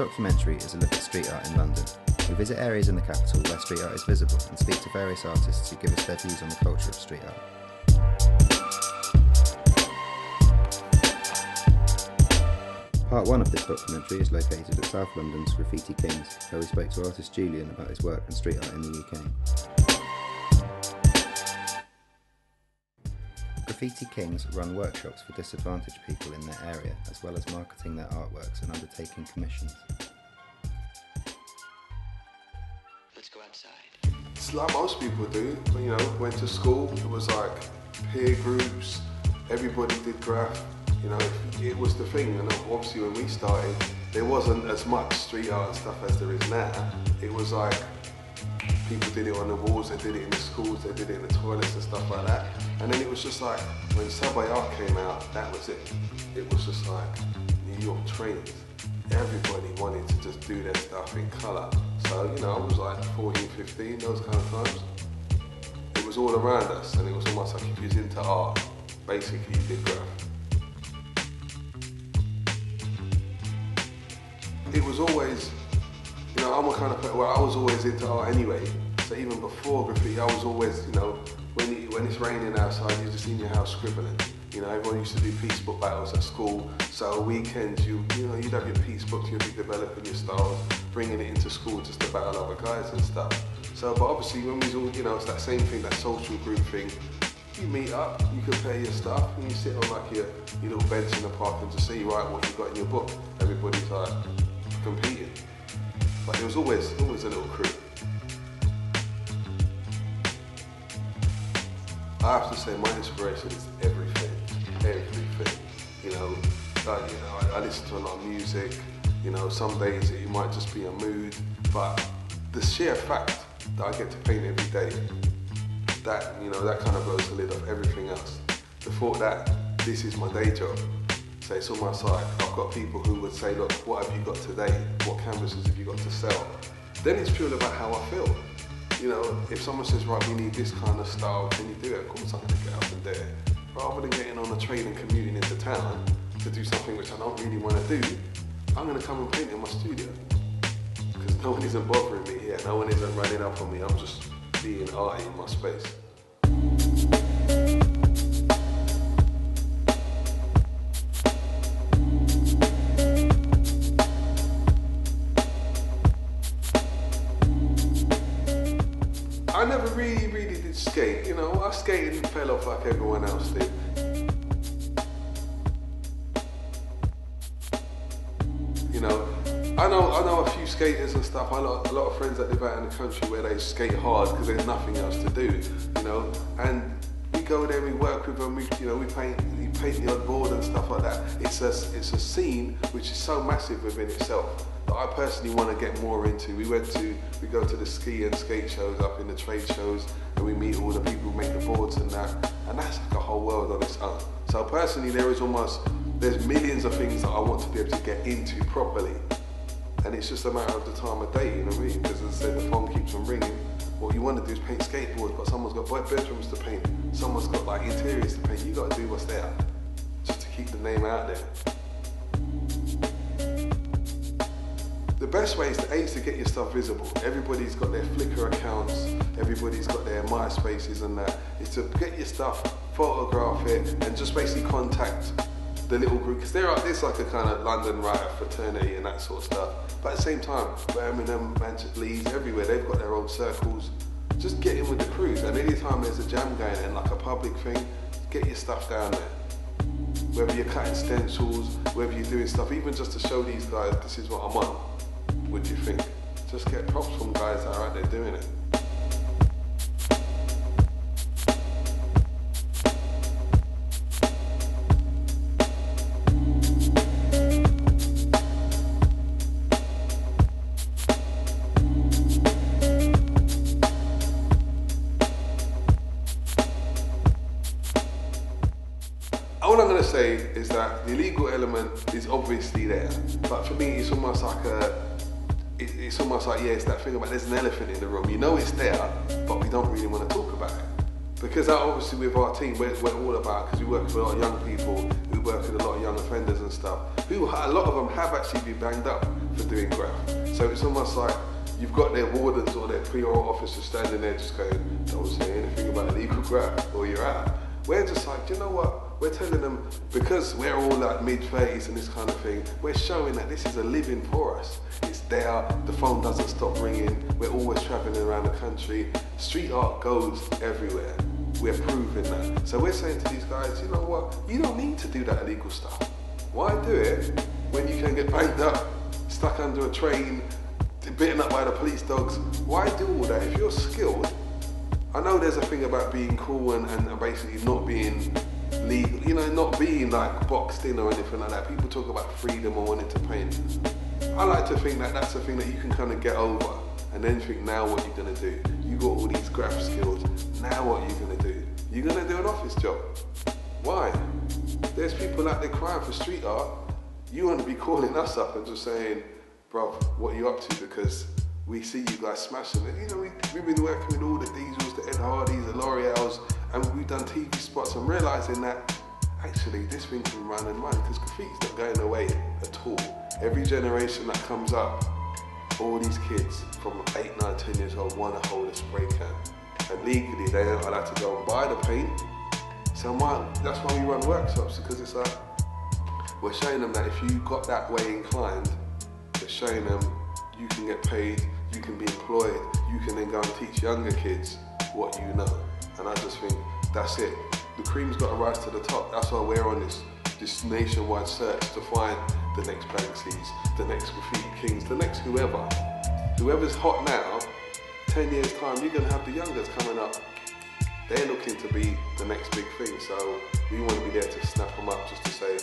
Documentary is a look at street art in London. We visit areas in the capital where street art is visible and speak to various artists who give us their views on the culture of street art. Part one of this documentary is located at South London's Graffiti Kings, where we spoke to artist Julian about his work and street art in the UK. Graffiti Kings run workshops for disadvantaged people in their area, as well as marketing their artworks and undertaking commissions. Let's go outside. It's like most people do. You know, went to school. It was like peer groups. Everybody did graff. You know, it was the thing. And obviously, when we started, there wasn't as much street art and stuff as there is now. It was like people did it on the walls. They did it in the schools. They did it in the toilets and stuff like that. And then it was just like when Subway Art came out, that was it. It was just like New York trains. Everybody wanted to just do their stuff in colour. So, you know, I was like 14, 15, those kind of times. It was all around us, and it was almost like if you was into art, basically you did graff. It was always, I'm kind of where I was always into art anyway. So even before graffiti, I was always, you know, when, when it's raining outside, you're just in your house scribbling. You know, everyone used to do piece book battles at school. So weekends, you you know, you'd have your piece books, you'd be developing your styles, bringing it into school just to battle other guys and stuff. So, but obviously when we all, you know, it's that same thing, that social group thing. You meet up, you compare your stuff, and you sit on like your, your little bench in the park and just see, right, what you've got in your book. Everybody's like competing. But there was always, always a little crew. I have to say my inspiration is everything, everything. You know, like, you know, I, I listen to a lot of music. You know, some days it might just be a mood, but the sheer fact that I get to paint every day, that you know, that kind of blows the lid off everything else. The thought that this is my day job. So it's almost like I've got people who would say, look, what have you got today? What canvases have you got to sell? Then it's purely about how I feel. You know, if someone says, right, we need this kind of style, can you do it? Of course I'm gonna get up and do it. Rather than getting on a train and commuting into town to do something which I don't really want to do, I'm gonna come and paint in my studio. Because no one isn't bothering me here, no one isn't running up on me, I'm just being arty in my space. I never really, really did skate. You know, I skated and fell off like everyone else did. You know, I know, I know a few skaters and stuff. I know a lot of friends that live out in the country where they skate hard because there's nothing else to do. You know, and we go there, we work with them. We, you know, we paint, we paint the odd board and stuff like that. It's a, it's a scene which is so massive within itself that I personally want to get more into. We went to, we go to the ski and skate shows up in the trade shows, and we meet all the people who make the boards and that, and that's like a whole world on its own. So personally, there is almost, there's millions of things that I want to be able to get into properly. And it's just a matter of the time of day, you know what I mean? Because as I said, the phone keeps on ringing. What you want to do is paint skateboards, but someone's got bedrooms to paint. Someone's got like interiors to paint. You got to do what's there, just to keep the name out there. Best way is to, a, is to get your stuff visible. Everybody's got their Flickr accounts, everybody's got their MySpaces and that. Is to get your stuff, photograph it, and just basically contact the little group. Because there are, there's like a kind of London writer fraternity and that sort of stuff. But at the same time, Birmingham, Manchester, Leeds, everywhere, they've got their own circles. Just get in with the crews. And anytime there's a jam going and like a public thing, get your stuff down there whether you're cutting stencils, whether you're doing stuff, even just to show these guys this is what I'm on. Do you think? Just get props from guys that are out there doing it. All I'm going to say is that the illegal element is obviously there, but for me, it's almost like a, it, it's almost like yeah, it's that thing about there's an elephant in the room. You know it's there, but we don't really want to talk about it because obviously with our team, we're, we're all about because we work with a lot of young people, we work with a lot of young offenders and stuff, who a lot of them have actually been banged up for doing graft. So it's almost like you've got their wardens or their PRO officers standing there just going, don't say anything about illegal graft or you're out. We're just like, you know what? We're telling them, because we're all like mid 30s and this kind of thing, we're showing that this is a living for us. It's there, the phone doesn't stop ringing, we're always traveling around the country. Street art goes everywhere. We're proving that. So we're saying to these guys, you know what? You don't need to do that illegal stuff. Why do it when you can get banged up, stuck under a train, bitten up by the police dogs? Why do all that? If you're skilled, I know there's a thing about being cool and, and basically not being legal, you know, not being like boxed in or anything like that. People talk about freedom or wanting to paint. I like to think that that's a thing that you can kind of get over and then think now what you're gonna do. You got all these graff skills, now what are you gonna do? You're gonna do an office job. Why? There's people out there crying for street art. You want to be calling us up and just saying, bro, what are you up to? Because we see you guys smashing it. You know, we, we've been working with all the Diesels, the Ed Hardys, the L'Oreals, and we've done TV spots and realizing that actually this thing can run and run because graffiti's not going away at all. Every generation that comes up, all these kids from 8, 9, 10 years old want to hold a spray can. And legally, they are allowed to go and buy the paint. So why, that's why we run workshops because it's like, we're showing them that if you got that way inclined, we're showing them you can get paid, you can be employed, you can then go and teach younger kids what you know. And I just think that's it. The cream's got to rise to the top. That's why we're on this this nationwide search to find the next Banksys, the next graffiti kings, the next whoever. Whoever's hot now, 10 years time, you're gonna have the youngers coming up. They're looking to be the next big thing. So we want to be there to snap them up just to say,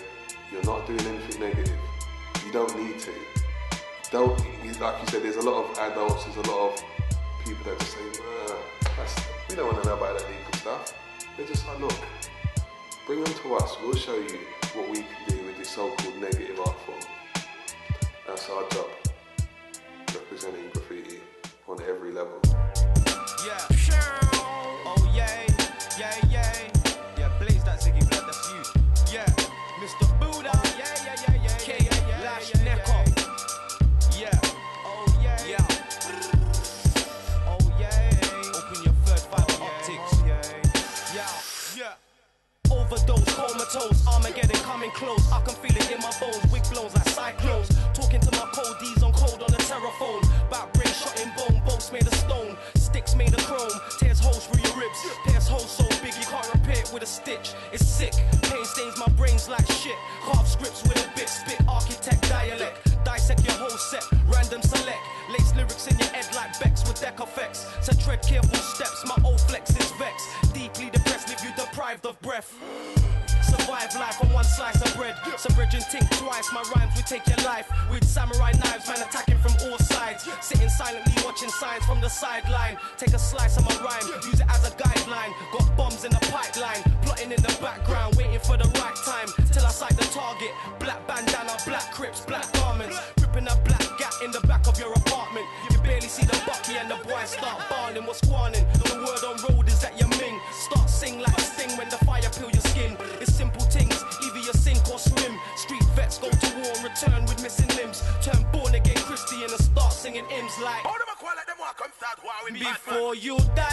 you're not doing anything negative. You don't need to don't, like you said, there's a lot of adults, there's a lot of people that just say, we don't want to know about that legal stuff. They're just like, look, bring them to us, we'll show you what we can do with this so-called negative art form. That's our job, representing graffiti on every level. Yeah. Oh yeah, Close. I can feel it in my bones, wig blows like cyclones. Talking to my cold D's on cold on the terraphone. Back brain shot in bone, bolts made of stone, sticks made of chrome. Tears holes through your ribs, tears holes so big you can't repair it with a stitch. It's sick, pain stains my brains like shit. Carve scripts with a bit, spit architect dialect. Dissect your whole set, random select. Lace lyrics in your head like Bex with deck effects. So tread careful steps, my old flex Survive life on one slice of bread. So bridging think twice, my rhymes will take your life. With samurai knives, man attacking from all sides. Sitting silently watching signs from the sideline. Take a slice of my rhyme, use it as a guideline. Got bombs in the pipeline, plotting in the background, waiting for the right time. Till I sight the target. Black bandana, black crips, black garments. Ripping a black gap in the back of your apartment. You barely see the bucky and the boys start bawling. What's squanning? The word on road Before you die,